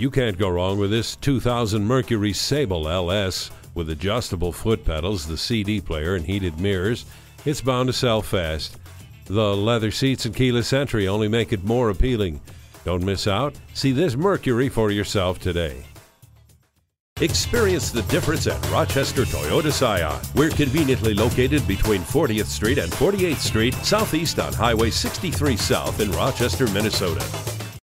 You can't go wrong with this 2000 Mercury Sable LS with adjustable foot pedals, the CD player, and heated mirrors. It's bound to sell fast. The leather seats and keyless entry only make it more appealing. Don't miss out. See this Mercury for yourself today. Experience the difference at Rochester Toyota Scion. We're conveniently located between 40th Street and 48th Street, southeast on Highway 63 South in Rochester, Minnesota.